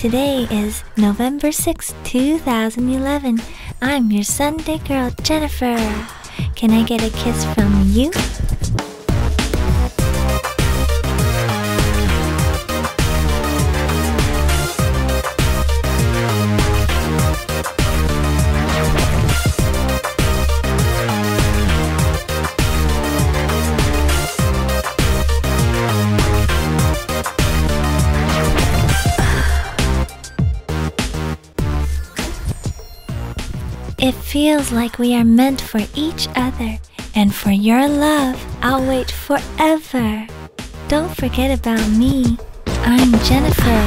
today is November 6, 2011. I'm your Sunday girl, Jennifer. Can I get a kiss from you? It feels like we are meant for each other, and for your love, I'll wait forever. Don't forget about me. I'm Jennifer.